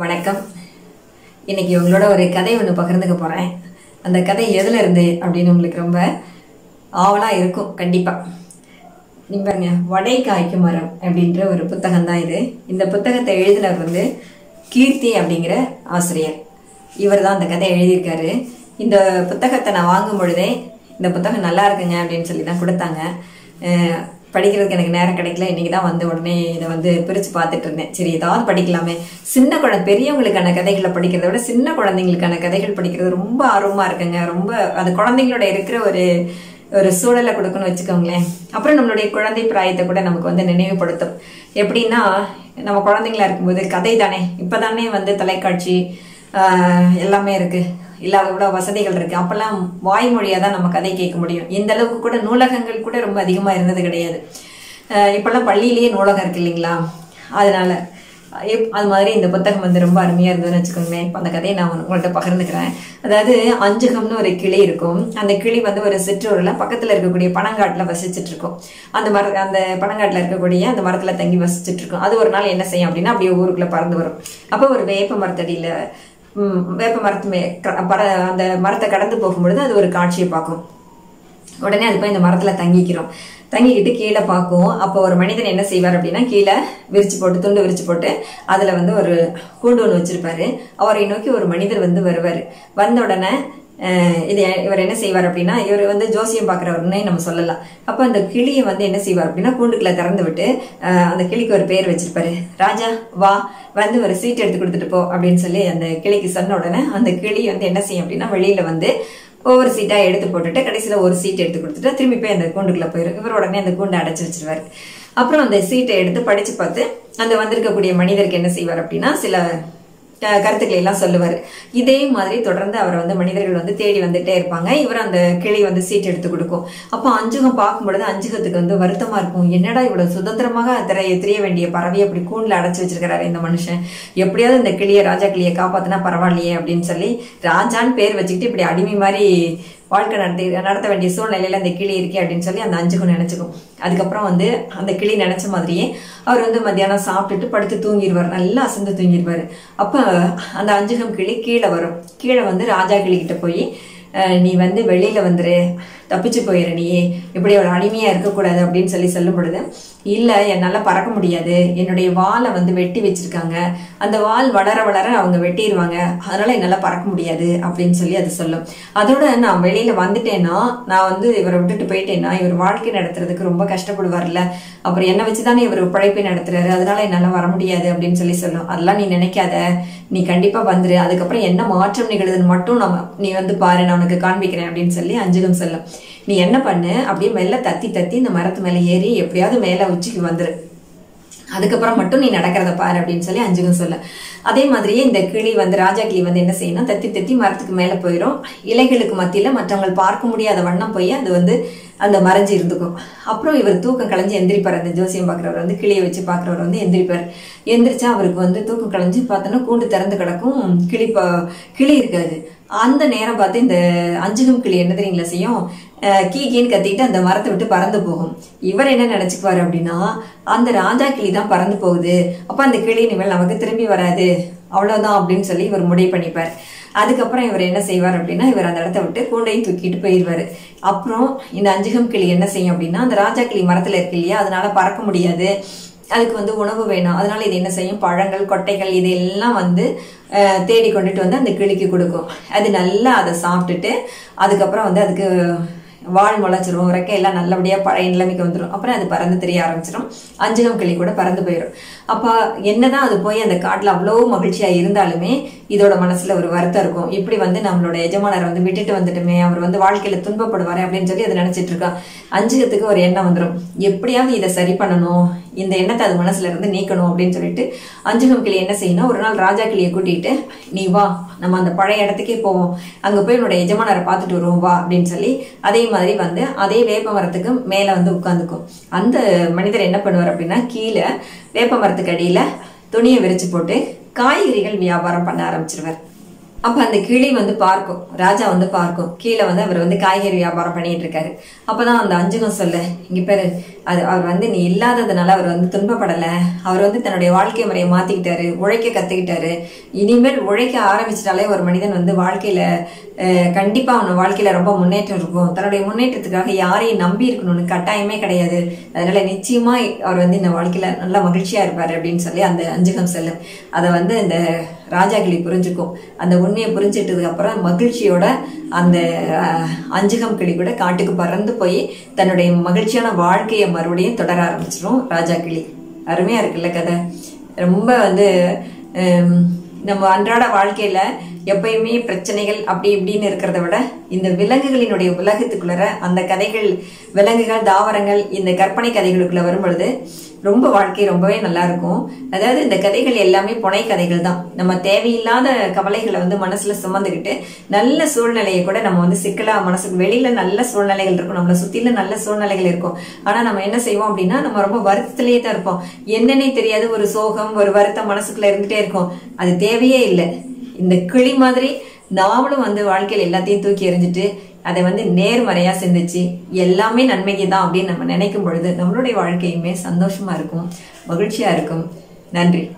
வணக்கம். இன்னைக்கு உங்களோட ஒரு கதை ஒன்று பகிர்ந்துக்க போகிறேன் அந்த கதை எதில் இருந்து அப்படின்னு உங்களுக்கு ரொம்ப ஆவலாக இருக்கும் கண்டிப்பாக நீங்க பாருங்க வடை காய்க்கும் மரம் அப்படின்ற ஒரு புத்தகம் தான் இது. இந்த புத்தகத்தை எழுதினவர் வந்து கீர்த்தி அப்படிங்கிற ஆசிரியர். இவர் தான் அந்த கதையை எழுதியிருக்காரு. இந்த புத்தகத்தை நான் வாங்கும் பொழுதே இந்த புத்தகம் நல்லா இருக்குங்க அப்படின்னு சொல்லி தான் கொடுத்தாங்க படிக்கிறதுக்கு எனக்கு நேரம் கிடைக்கல. இன்னைக்கு தான் வந்து உடனே இதை வந்து பிரித்து பார்த்துட்டு இருந்தேன். சரி ஏதாவது படிக்கலாமே. சின்ன குழந்தை பெரியவங்களுக்கான கதைகளை படிக்கிறத விட சின்ன குழந்தைங்களுக்கான கதைகள் படிக்கிறது ரொம்ப ஆர்வமாக இருக்குங்க. ரொம்ப அது குழந்தைங்களோட இருக்கிற ஒரு ஒரு சூழலை கொடுக்கணும்னு வச்சுக்கோங்களேன். அப்புறம் நம்மளுடைய குழந்தை பிராயத்தை கூட நமக்கு வந்து நினைவுபடுத்தும். எப்படின்னா நம்ம குழந்தைங்களா இருக்கும்போது கதை தானே. இப்போதானே வந்து தொலைக்காட்சி எல்லாமே இருக்குது இல்லாத கூட வசதிகள் இருக்கு. அப்போல்லாம் வாய்மொழியாக தான் நம்ம கதை கேட்க முடியும். இந்த அளவுக்கு கூட நூலகங்கள் கூட ரொம்ப அதிகமாக இருந்தது கிடையாது. இப்போல்லாம் பள்ளியிலேயே நூலகம் இருக்கு இல்லைங்களா? அதனால எப்- அது மாதிரி இந்த புத்தகம் வந்து ரொம்ப அருமையாக இருந்ததுன்னு வச்சுக்கோங்களேன். இப்போ அந்த கதையை நான் உங்கள்கிட்ட பகிர்ந்துக்கிறேன். அதாவது அஞ்சுகம்னு ஒரு கிளி இருக்கும். அந்த கிளி வந்து ஒரு சிற்றூரில் பக்கத்தில் இருக்கக்கூடிய பனங்காட்டில் வசிச்சுட்டு இருக்கும் அந்த மர அந்த பனங்காட்டில் இருக்கக்கூடிய அந்த மரத்தில் தங்கி வசிச்சுட்டு இருக்கும் அது ஒரு நாள் என்ன செய்யும் அப்படின்னா அப்படியே ஊருக்குள்ளே பறந்து வரும். அப்போ ஒரு வேப்ப மரத்தடியில் வேப்ப மரத்துமே க- அந்த மரத்தை கடந்து போகும்பொழுது அது ஒரு காட்சியை பார்க்கும். உடனே அது போய் இந்த மரத்துல தங்கிக்கிறோம். தங்கிக்கிட்டு கீழே பார்க்கும் அப்போ ஒரு மனிதன் என்ன செய்வார் அப்படின்னா கீழே விரிச்சு போட்டு துண்டு விரிச்சு போட்டு அதுல வந்து ஒரு கூண்டு ஒன்று வச்சிருப்பாரு. அவரை நோக்கி ஒரு மனிதர் வந்து வருவார். வந்த உடனே இது இவர் என்ன செய்வார் அப்படின்னா இவர் வந்து ஜோசியம் பார்க்குறவர்னே நம்ம சொல்லலாம். அப்போ அந்த கிளியை வந்து என்ன செய்வார் அப்படின்னா கூண்டுக்குள்ள திறந்து விட்டு அந்த கிளிக்கு ஒரு பேர் வச்சிருப்பாரு. ராஜா வா வந்து ஒரு சீட் எடுத்து கொடுத்துட்டு போ அப்படின்னு சொல்லி அந்த கிளிக்கு சொன்ன உடனே அந்த கிளி வந்து என்ன செய்யும் அப்படின்னா வெளியில வந்து ஒவ்வொரு சீட்டாக எடுத்து போட்டுட்டு கடைசியில் ஒரு சீட் எடுத்து கொடுத்துட்டு திரும்பி போய் அந்த கூண்டுக்குள்ளே போயிடும் இவர் உடனே அந்த கூண்டை அடைச்சி வச்சிருவாரு. அப்புறம் அந்த சீட்டை எடுத்து படிச்சு பார்த்து அந்த வந்திருக்கக்கூடிய மனிதருக்கு என்ன செய்வார் அப்படின்னா சில கருத்துக்களை எல்லாம் சொல்லுவார். இதே மாதிரி தொடர்ந்து அவரை வந்து மனிதர்கள் வந்து தேடி வந்துட்டே இருப்பாங்க. இவர் அந்த கிளி வந்து சீட் எடுத்து கொடுக்கும். அப்போ அஞ்சுகம் பார்க்கும்பொழுது அஞ்சுகத்துக்கு வந்து வருத்தமா இருக்கும். என்னடா இவ்வளவு சுதந்திரமாக திரைய தெரிய வேண்டிய பறவையை அப்படி கூண்டில் அடைச்சி வச்சிருக்கிறாரு இந்த மனுஷன்? எப்படியாவது இந்த கிளியை ராஜா கிளியை காப்பாத்தினா பரவாயில்லையே அப்படின்னு சொல்லி ராஜான்னு பேர் வச்சுக்கிட்டு இப்படி அடிமை மாதிரி வாழ்க்கை நடத்தி நடத்த வேண்டிய சூழ்நிலையில அந்த கிளி இருக்கே அப்படின்னு சொல்லி அந்த அஞ்சுகம் நினைச்சுக்கும். அதுக்கப்புறம் வந்து அந்த கிளி நினைச்ச மாதிரியே அவர் வந்து மத்தியானம் சாப்பிட்டுட்டு படுத்து தூங்கிடுவார். நல்லா அசந்து தூங்கிடுவார். அப்போ அந்த அஞ்சுகம் கிளி கீழே வரும். கீழே வந்து ராஜா கிளி கிட்ட போய் நீ வந்து வெளியில் வந்துரு தப்பிச்சு போயிரு நீ இப்படி ஒரு அடிமையாக இருக்கக்கூடாது அப்படின்னு சொல்லி சொல்லும் பொழுது இல்லை என்னால் பறக்க முடியாது. என்னுடைய வாலை வந்து வெட்டி வச்சுருக்காங்க. அந்த வால் வளர வளர அவங்க வெட்டிடுவாங்க அதனால் என்னால் பறக்க முடியாது அப்படின்னு சொல்லி அது சொல்லும். அதோட நான் வெளியில் வந்துட்டேன்னா நான் வந்து இவரை விட்டுட்டு போயிட்டேன்னா இவர் வாழ்க்கை நடத்துறதுக்கு ரொம்ப கஷ்டப்படுவார்ல. அப்புறம் என்னை வச்சு தானே இவர் உழைப்பை நடத்துறாரு. அதனால என்னால் வர முடியாது அப்படின்னு சொல்லி சொல்லும். அதெல்லாம் நீ நினைக்காத. நீ கண்டிப்பாக வந்துரு. அதுக்கப்புறம் என்ன மாற்றம் நிகழுதுன்னு மட்டும் நம்ம நீ வந்து பாரு. நம்ம உனக்கு காண்பிக்கிறேன் அப்படின்னு சொல்லி அஞ்சுகம் சொல்லும். நீ என்ன பண்ணு? அப்படியே மெல்ல தத்தி தத்தி இந்த மரத்து மேல ஏறி எப்படியாவது மேல உச்சிக்கு வந்துரு. அதுக்கப்புறம் மட்டும் நீ நடக்கிறத பாரு அப்படின்னு சொல்லி அஞ்சுகம் சொல்ல அதே மாதிரியே இந்த கிளி வந்து ராஜா கிளி வந்து என்ன செய்யணும்? தத்தி தத்தி மரத்துக்கு மேலே போயிடும் இலைகளுக்கு மத்தியில மற்றவங்க பார்க்க முடியாத வண்ணம் போய் அது வந்து அந்த மறைஞ்சு இருந்துக்கும். அப்புறம் இவர் தூக்கம் கலைஞ்சு எந்திரிப்பார். அந்த ஜோசியம் பார்க்குறவர் வந்து கிளியை வச்சு பார்க்குறவர் வந்து எந்திரிப்பார். எந்திரிச்சா அவருக்கு வந்து தூக்கம் கலைஞ்சு பார்த்தோன்னா கூண்டு திறந்து கிடக்கும். கிளி கிளி இருக்காது. அந்த நேரம் பார்த்து இந்த அஞ்சுகம் கிளி என்ன தெரியுங்களா செய்யும்? கீ கீன்னு கத்திட்டு அந்த மரத்தை விட்டு பறந்து போகும். இவர் என்ன நினைச்சுக்குவாரு அப்படின்னா அந்த ராஜா கிளி தான் பறந்து போகுது. அப்போ அந்த கிளி இனிமேல் நமக்கு திரும்பி வராது. அவ்வளோதான் அப்படின்னு சொல்லி இவர் முடிவு பண்ணிப்பார். அதுக்கப்புறம் இவர் என்ன செய்வார் அப்படின்னா இவர் அந்த இடத்த விட்டு கூண்டையும் தூக்கிட்டு போயிடுவாரு. அப்புறம் இந்த அஞ்சுகம் கிளி என்ன செய்யும் அப்படின்னா அந்த ராஜா கிளி மரத்துல இருக்கு இல்லையா அதனால பறக்க முடியாது. அதுக்கு வந்து உணவு வேணும். அதனால இது என்ன செய்யும்? பழங்கள் கொட்டைகள் இதெல்லாம் வந்து தேடி கொண்டுட்டு வந்து அந்த கிளிக்கு கொடுக்கும். அது நல்லா அதை சாப்பிட்டுட்டு அதுக்கப்புறம் வந்து அதுக்கு வால் முளைச்சிரும் ரெக்கையெல்லாம் நல்லபடியாக பழைய நிலைமைக்கு வந்துடும் அப்புறம் அது பறந்து தெரிய ஆரம்பிச்சிடும் அஞ்சுகம் கிளி கூட பறந்து போயிடும் அப்போ என்னதான் அது போய் அந்த காட்டில் அவ்வளோ மகிழ்ச்சியாக இருந்தாலுமே இதோட மனசில் ஒரு வருத்தம் இருக்கும். இப்படி வந்து நம்மளோட எஜமானர் வந்து விட்டுட்டு வந்துட்டுமே அவர் வந்து வாழ்க்கையில் துன்பப்படுவார் அப்படின்னு சொல்லி அதை நினச்சிட்டு இருக்கா அஞ்சுகத்துக்கு ஒரு எண்ணம் வந்துடும் எப்படியாவது இதை சரி பண்ணணும். இந்த எண்ணத்தை அது மனசுல இருந்து நீக்கணும் அப்படின்னு சொல்லிட்டு அஞ்சுகம் கிளி என்ன செய்யணும் ஒரு நாள் ராஜா கிளியை கூட்டிட்டு நீ வா நம்ம அந்த பழைய இடத்துக்கே போவோம். அங்க போய் என்னோட எஜமானரை பார்த்துட்டு வருவோம் வா அப்படின்னு சொல்லி அதே மாதிரி வந்து அதே வேப்ப மரத்துக்கு மேல வந்து உட்காந்துக்கும். அந்த மனிதர் என்ன பண்ணுவார் அப்படின்னா கீழே வேப்ப மரத்துக்கு அடியில துணியை விரிச்சு போட்டு காய்கறிகள் வியாபாரம் பண்ண ஆரம்பிச்சிருவார். அப்ப அந்த கிளி வந்து பார்க்கும். ராஜா வந்து பார்க்கும். கீழே வந்து அவர் வந்து காய்கறி வியாபாரம் பண்ணிட்டு இருக்காரு. அப்பதான் அந்த அஞ்சுகம் சொல்ல இங்க பேரு அது அவர் வந்து நீ இல்லாததுனால அவர் வந்து துன்பப்படல. அவர் வந்து தன்னுடைய வாழ்க்கை முறையை மாத்திக்கிட்டாரு உழைக்க கத்துக்கிட்டாரு. இனிமேல் உழைக்க ஆரம்பிச்சிட்டாலே ஒரு மனிதன் வந்து வாழ்க்கையில கண்டிப்பா அவன வாழ்க்கையில ரொம்ப முன்னேற்றம் இருக்கும். தன்னுடைய முன்னேற்றத்துக்காக யாரையும் நம்பி இருக்கணும்னு கட்டாயமே கிடையாது. அதனால நிச்சயமா அவர் வந்து இந்த வாழ்க்கையில நல்லா மகிழ்ச்சியா இருப்பாரு அப்படின்னு சொல்லி அந்த அஞ்சுகம் செல்லும். அதை வந்து இந்த ராஜா கிளி புரிஞ்சுக்கும். அந்த உண்மையை புரிஞ்சிட்டதுக்கு அப்புறம் மகிழ்ச்சியோட அந்த அஞ்சுகம் கிளி கூட காட்டுக்கு பறந்து போய் தன்னுடைய மகிழ்ச்சியான வாழ்க்கையை மறுபடியும் தொடர ஆரம்பிச்சிடும் ராஜா கிளி. அருமையா இருக்குல்ல கதை. ரொம்ப வந்து நம்ம அன்றாட வாழ்க்கையில எப்பயுமே பிரச்சனைகள் அப்படி இப்படின்னு இருக்கிறத விட இந்த விலங்குகளினுடைய உலகத்துக்குள்ளற அந்த கதைகள் விலங்குகள் தாவரங்கள் இந்த கற்பனை கதைகளுக்குள்ள வரும்பொழுது ரொம்ப வாழ்க்கை ரொம்பவே நல்லா இருக்கும். அதாவது இந்த கதைகள் எல்லாமே புனை கதைகள் தான். நம்ம தேவையில்லாத கவலைகளை வந்து மனசுல சுமந்துக்கிட்டு நல்ல சூழ்நிலையை கூட நம்ம வந்து சிக்கலா மனசுக்கு வெளியில நல்ல சூழ்நிலைகள் இருக்கும். நம்மளை சுத்தில நல்ல சூழ்நிலைகள் இருக்கும். ஆனா நம்ம என்ன செய்வோம் அப்படின்னா நம்ம ரொம்ப வருத்தத்திலேயே தான் இருப்போம். என்னன்னே தெரியாது. ஒரு சோகம் ஒரு வருத்தம் மனசுக்குள்ள இருந்துட்டே இருக்கும். அது தேவையே இல்லை. இந்த கிளி மாதிரி நாமளும் வந்து வாழ்க்கையில் எல்லாத்தையும் தூக்கி எறிஞ்சிட்டு அதை வந்து நேர்மறையா சிந்திச்சு எல்லாமே நன்மைக்கு தான் அப்படின்னு நம்ம நினைக்கும் பொழுது நம்மளுடைய வாழ்க்கையுமே சந்தோஷமா இருக்கும் மகிழ்ச்சியா இருக்கும். நன்றி.